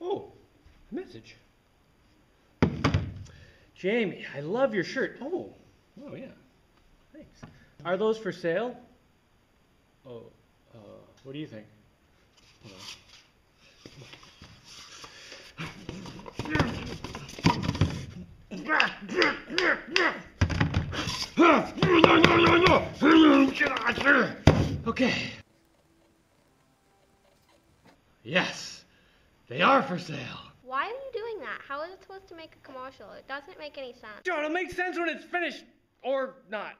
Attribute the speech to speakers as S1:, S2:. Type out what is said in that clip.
S1: Oh, message. Jaimie, I love your shirt. Oh, oh yeah. Thanks. Are those for sale? Oh, uh, what do you think? Okay. Yes, they are for sale.
S2: Why are you doing that? How is it supposed to make a commercial? It doesn't make any sense.
S1: Sure, it'll make sense when it's finished. Or not.